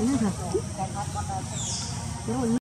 いいじゃん。